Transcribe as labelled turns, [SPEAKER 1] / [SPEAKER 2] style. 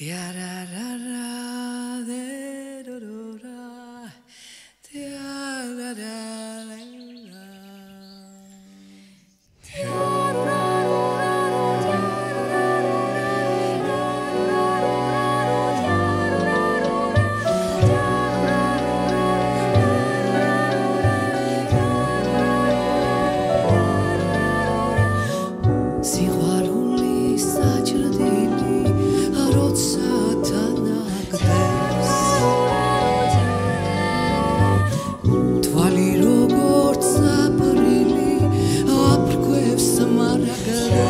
[SPEAKER 1] Da da da Good. at